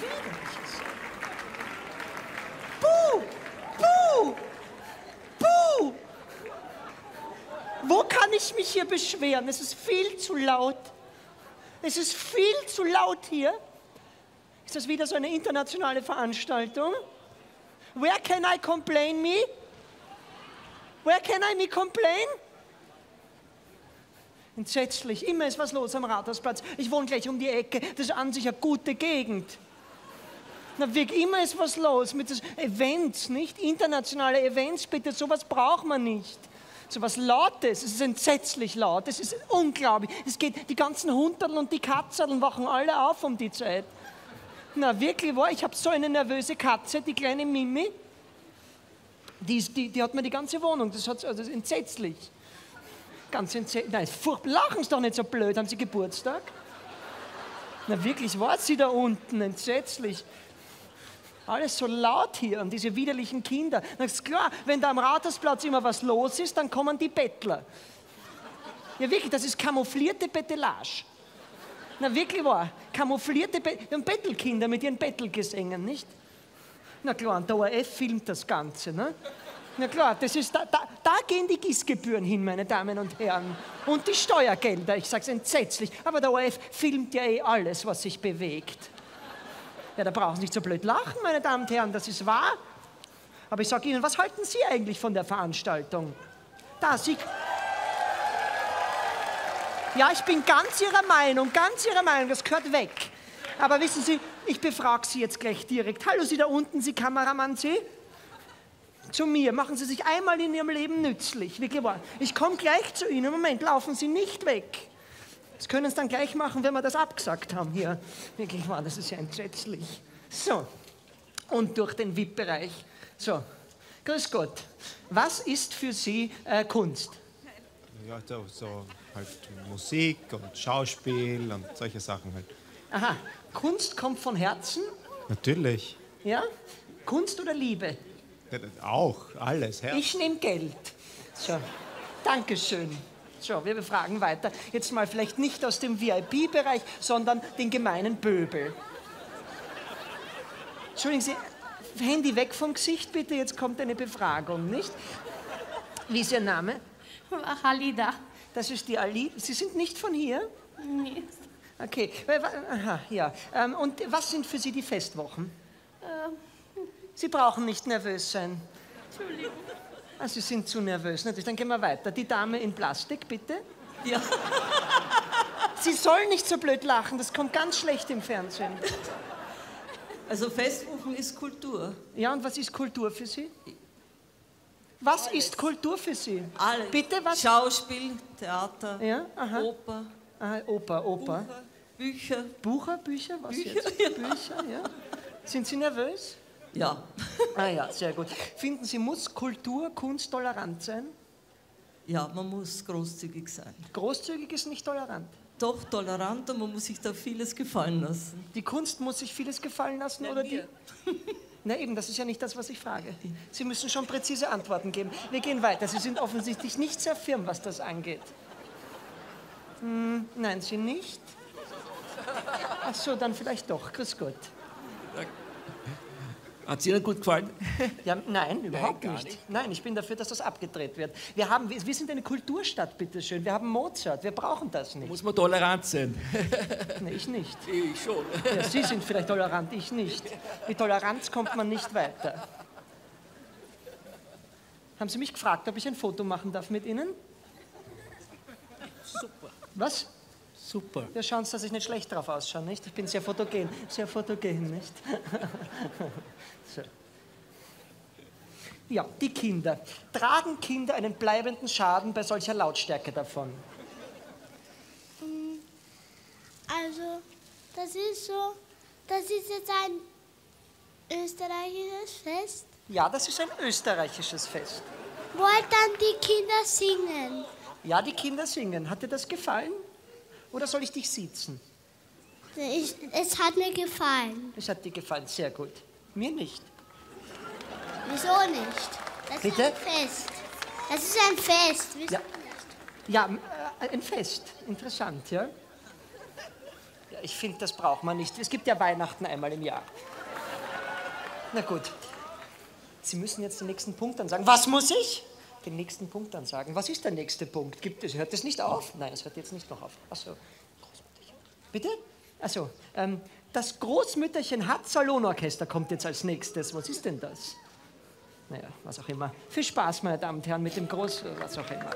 Widerliches. Puh! Puh! Puh! Wo kann ich mich hier beschweren? Es ist viel zu laut. Es ist viel zu laut hier. Ist das wieder so eine internationale Veranstaltung? Where can I complain me? Where can I me complain? Entsetzlich. Immer ist was los am Rathausplatz. Ich wohne gleich um die Ecke. Das ist an sich eine gute Gegend. Na, wirklich, immer ist was los mit Events, nicht? Internationale Events, bitte, sowas braucht man nicht. Sowas Lautes, es ist entsetzlich laut, es ist unglaublich. Es geht, die ganzen Hunderl und die Katzerl wachen alle auf um die Zeit. Na, wirklich wahr, ich habe so eine nervöse Katze, die kleine Mimi. Die, ist, die, die hat mir die ganze Wohnung, das, hat, also das ist entsetzlich. Ganz entsetzlich. Nein, furchtbar. Lachen Sie doch nicht so blöd, haben Sie Geburtstag? Na wirklich, war sie da unten, entsetzlich. Alles so laut hier und diese widerlichen Kinder. Na ist klar, wenn da am Rathausplatz immer was los ist, dann kommen die Bettler. Ja wirklich, das ist camouflierte Bettelage. Na wirklich wahr, camouflierte Be Bettelkinder mit ihren Bettelgesängen, nicht? Na klar, und der ORF filmt das Ganze, ne? Na klar, das ist, da, da, da gehen die Gießgebühren hin, meine Damen und Herren. Und die Steuergelder, ich sag's entsetzlich. Aber der ORF filmt ja eh alles, was sich bewegt. Ja, da brauchen Sie nicht so blöd lachen, meine Damen und Herren, das ist wahr. Aber ich sage Ihnen, was halten Sie eigentlich von der Veranstaltung? Da, Sie. Ja, ich bin ganz Ihrer Meinung, ganz Ihrer Meinung, das gehört weg. Aber wissen Sie, ich befrage Sie jetzt gleich direkt. Hallo, Sie da unten, Sie Kameramann, Sie? Zu mir, machen Sie sich einmal in Ihrem Leben nützlich, wirklich wahr. Ich komme gleich zu Ihnen. Moment, laufen Sie nicht weg. Das können Sie dann gleich machen, wenn wir das abgesagt haben hier. Wirklich wahr, das ist ja entsetzlich. So, und durch den VIP-Bereich. So, grüß Gott. Was ist für Sie äh, Kunst? Ja, so, so halt Musik und Schauspiel und solche Sachen halt. Aha, Kunst kommt von Herzen, Natürlich. ja? Kunst oder Liebe? Ja, Auch, alles, Herr. Ich nehme Geld. So, Dankeschön. So, wir befragen weiter. Jetzt mal vielleicht nicht aus dem VIP-Bereich, sondern den gemeinen Böbel. Entschuldigen Sie, Handy weg vom Gesicht bitte, jetzt kommt eine Befragung, nicht? Wie ist Ihr Name? Halida. Das ist die Ali. Sie sind nicht von hier? Nee. Okay, Äh, aha, ja. Ähm, Und was sind für Sie die Festwochen? Sie brauchen nicht nervös sein. Entschuldigung. Ah, Sie sind zu nervös. Natürlich, dann gehen wir weiter. Die Dame in Plastik, bitte. Ja. Sie sollen nicht so blöd lachen, das kommt ganz schlecht im Fernsehen. Also Festwochen ist Kultur. Ja, und was ist Kultur für Sie? Was ist Kultur für Sie? Alles. Bitte, was? Schauspiel, Theater, Ja, aha. Oper, Ah, Oper, Oper. Bücher. Bucher, Bücher, was Bücher, jetzt? ja. Bücher, ja. Sind Sie nervös? Ja. Ah ja, sehr gut. Finden Sie, muss Kultur, Kunst tolerant sein? Ja, man muss großzügig sein. Großzügig ist nicht tolerant. Doch tolerant und man muss sich da vieles gefallen lassen. Die Kunst muss sich vieles gefallen lassen oder die? Na eben, das ist ja nicht das, was ich frage. Sie müssen schon präzise Antworten geben. Wir gehen weiter. Sie sind offensichtlich nicht sehr firm, was das angeht. Hm, nein, Sie nicht? Ach so, dann vielleicht doch. Grüß Gott. Hat es Ihnen gut gefallen? Ja, nein, überhaupt gar nicht. nicht. Nein, ich bin dafür, dass das abgedreht wird. Wir, haben, wir sind eine Kulturstadt, bitteschön. Wir haben Mozart. Wir brauchen das nicht. Muss man tolerant sein? Nee, ich nicht. Ich schon. Ja, Sie sind vielleicht tolerant, ich nicht. Mit Toleranz kommt man nicht weiter. Haben Sie mich gefragt, ob ich ein Foto machen darf mit Ihnen? Super. Was? Super. Ja, schauen Sie, dass ich nicht schlecht drauf ausschaue, nicht? Ich bin sehr fotogen. Sehr fotogen, nicht? so. Ja, die Kinder. Tragen Kinder einen bleibenden Schaden bei solcher Lautstärke davon? Also, das ist so, das ist jetzt ein österreichisches Fest, Ja, das ist ein österreichisches Fest. wo halt dann die Kinder singen. Ja, die Kinder singen. Hat dir das gefallen? Oder soll ich dich siezen? Ich, es hat mir gefallen. Es hat dir gefallen, sehr gut. Mir nicht. Wieso nicht? Das Bitte? ist ein Fest. Das ist ein Fest. Wieso Ja. Ja, äh, ein Fest. Interessant, ja? ja ich finde, das braucht man nicht. Es gibt ja Weihnachten einmal im Jahr. Na gut. Sie müssen jetzt den nächsten Punkt dann sagen. Was muss ich? Den nächsten Punkt dann sagen. Was ist der nächste Punkt? Gibt es, hört es nicht auf? Nein, es hört jetzt nicht noch auf. Achso. Großmütterchen. Bitte? Achso. Ähm, das Großmütterchen hat Salonorchester kommt jetzt als nächstes. Was ist denn das? Naja, was auch immer. Viel Spaß, meine Damen und Herren, mit dem Groß... was auch immer.